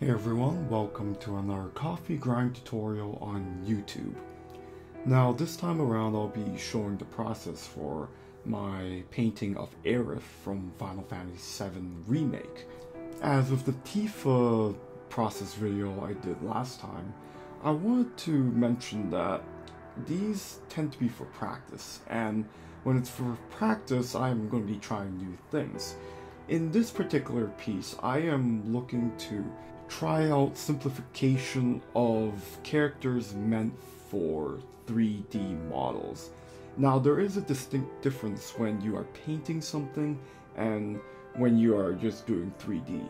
Hey everyone, welcome to another coffee grind tutorial on YouTube. Now this time around I'll be showing the process for my painting of Aerith from Final Fantasy VII Remake. As with the Tifa process video I did last time, I wanted to mention that these tend to be for practice, and when it's for practice, I'm going to be trying new things. In this particular piece, I am looking to try out simplification of characters meant for 3D models. Now, there is a distinct difference when you are painting something and when you are just doing 3D.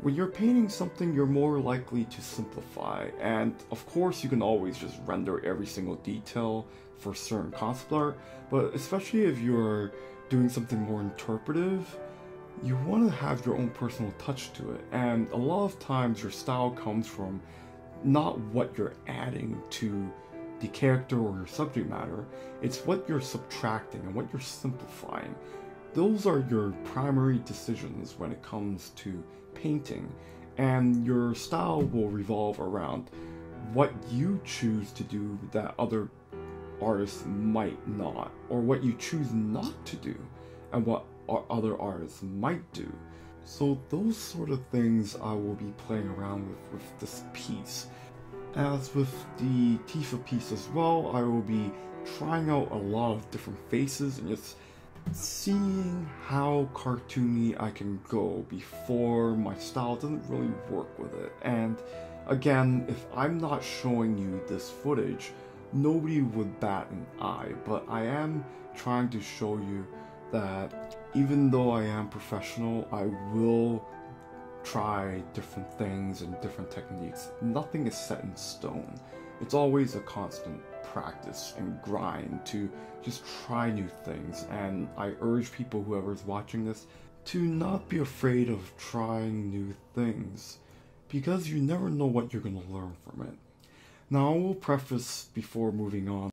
When you're painting something, you're more likely to simplify, and of course, you can always just render every single detail for certain concept art, but especially if you're doing something more interpretive, you want to have your own personal touch to it. And a lot of times your style comes from not what you're adding to the character or your subject matter, it's what you're subtracting and what you're simplifying. Those are your primary decisions when it comes to painting, and your style will revolve around what you choose to do that other artists might not, or what you choose not to do, and what other artists might do. So those sort of things I will be playing around with with this piece. As with the Tifa piece as well, I will be trying out a lot of different faces and just seeing how cartoony I can go before my style doesn't really work with it. And again, if I'm not showing you this footage, nobody would bat an eye, but I am trying to show you that even though I am professional, I will try different things and different techniques. Nothing is set in stone. It's always a constant practice and grind to just try new things. And I urge people, whoever's watching this, to not be afraid of trying new things because you never know what you're going to learn from it. Now, I will preface before moving on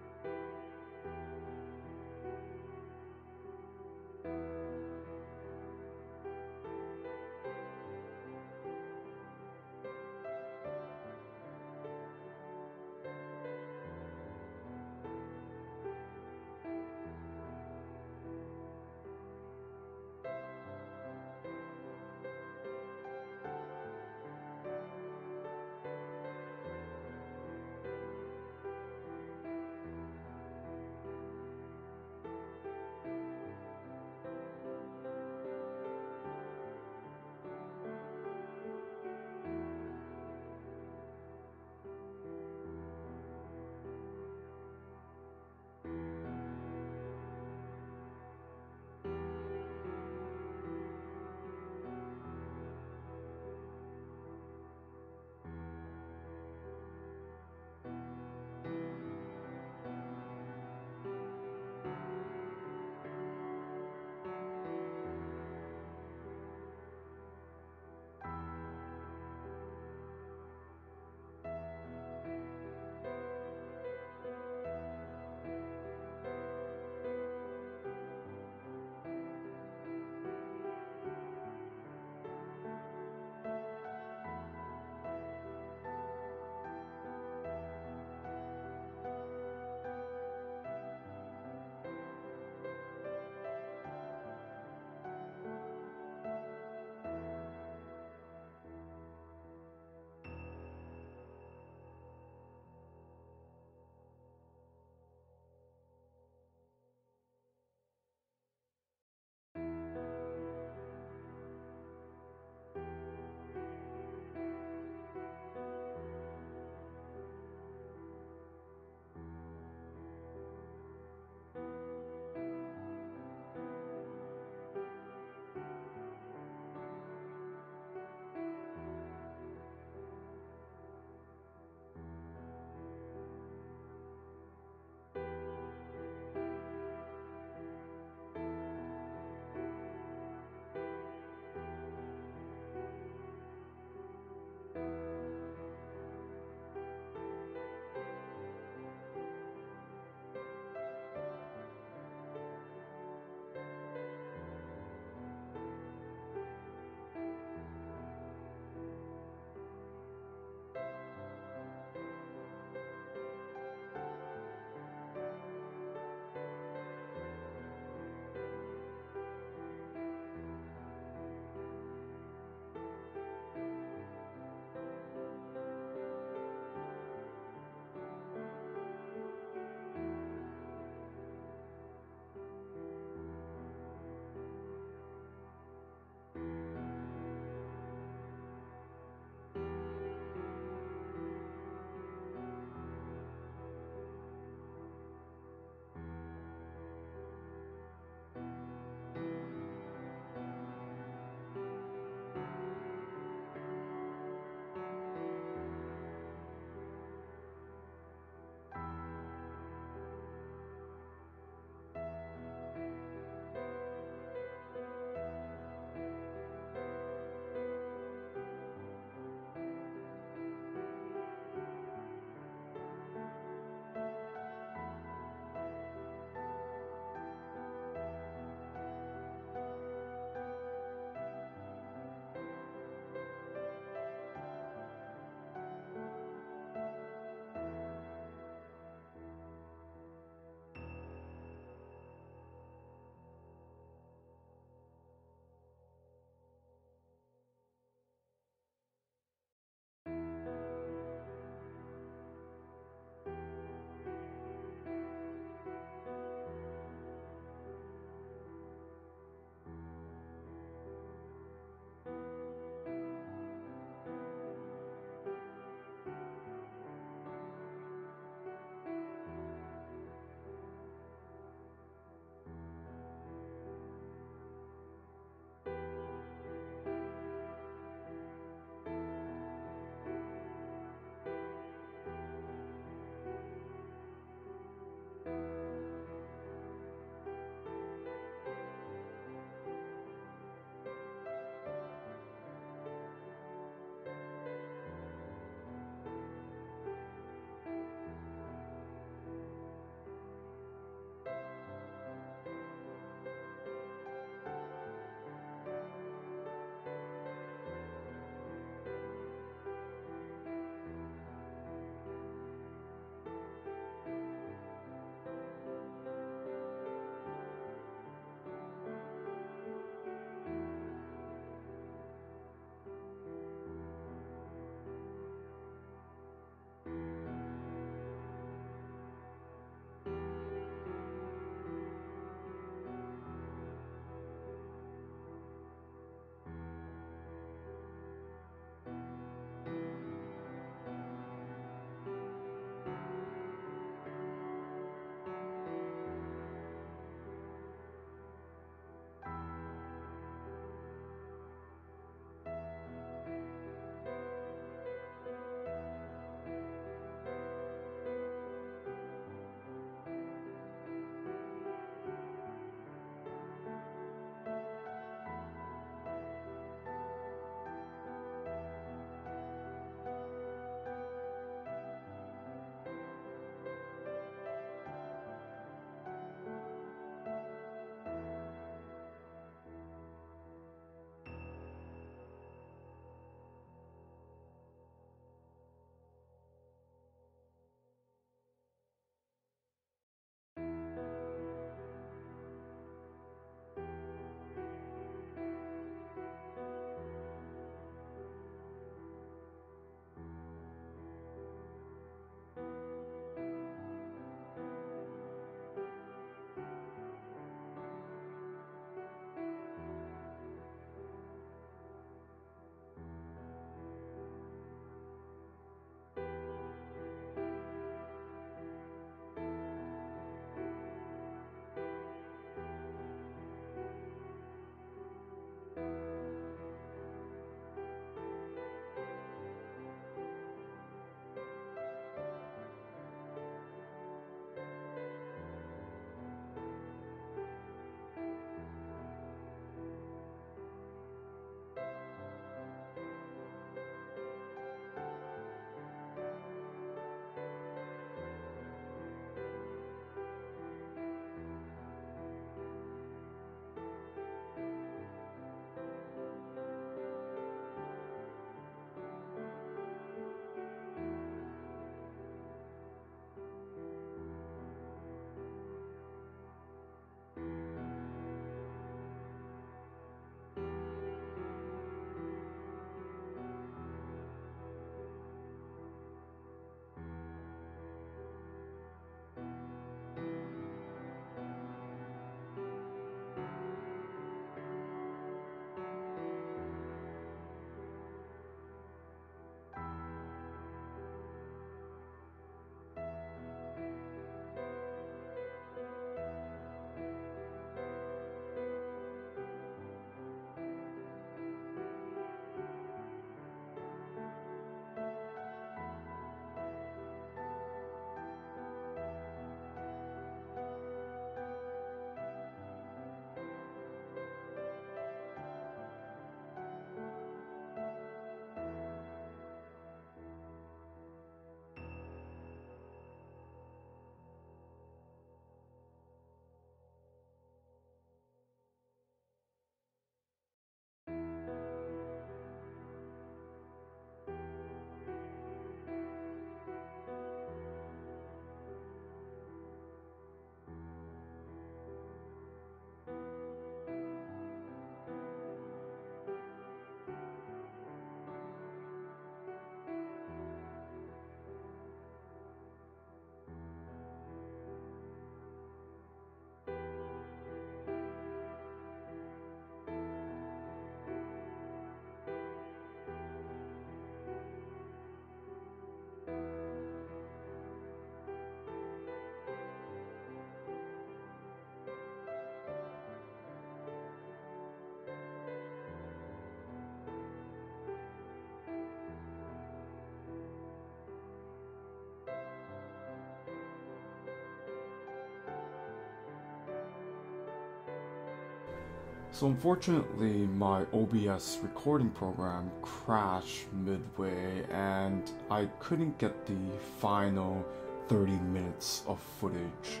So unfortunately, my OBS recording program crashed midway and I couldn't get the final 30 minutes of footage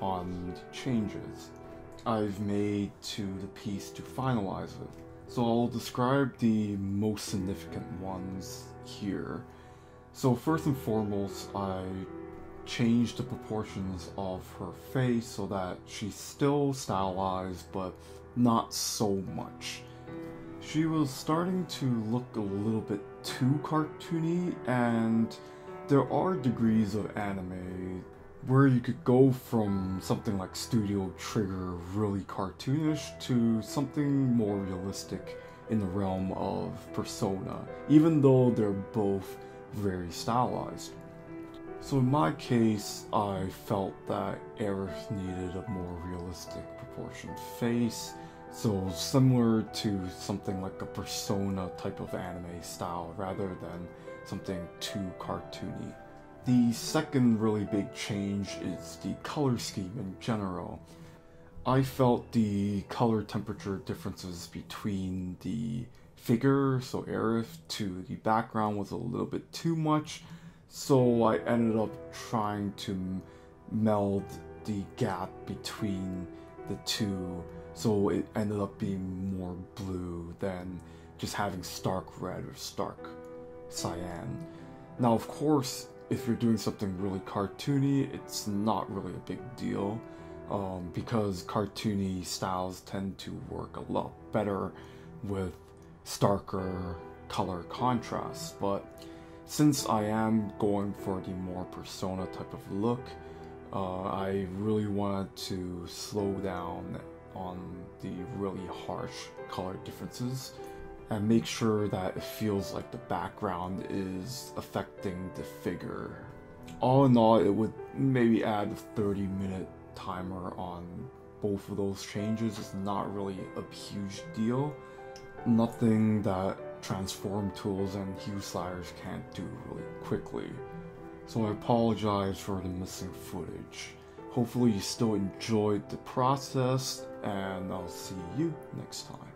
on changes I've made to the piece to finalize it. So I'll describe the most significant ones here. So first and foremost, I changed the proportions of her face so that she's still stylized but not so much. She was starting to look a little bit too cartoony, and there are degrees of anime where you could go from something like Studio Trigger, really cartoonish, to something more realistic in the realm of Persona, even though they're both very stylized. So in my case, I felt that Aerith needed a more realistic proportioned face, so similar to something like a Persona type of anime style rather than something too cartoony. The second really big change is the color scheme in general. I felt the color temperature differences between the figure, so Aerith, to the background was a little bit too much, so I ended up trying to meld the gap between the two, so it ended up being more blue than just having stark red or stark cyan. Now, of course, if you're doing something really cartoony, it's not really a big deal um, because cartoony styles tend to work a lot better with starker color contrast. But since I am going for the more persona type of look, uh, I really wanted to slow down on the really harsh color differences and make sure that it feels like the background is affecting the figure. All in all, it would maybe add a 30 minute timer on both of those changes. It's not really a huge deal. Nothing that transform tools and hue sliders can't do really quickly. So I apologize for the missing footage. Hopefully you still enjoyed the process and I'll see you next time.